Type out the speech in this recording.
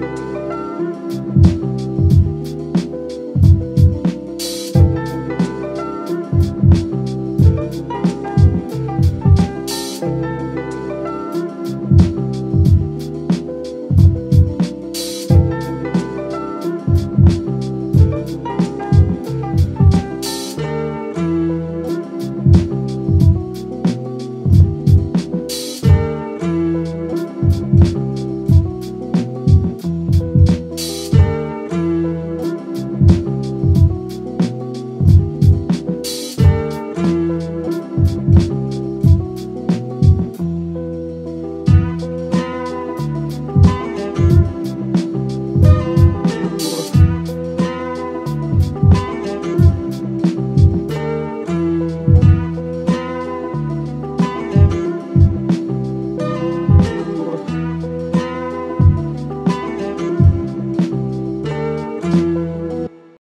Música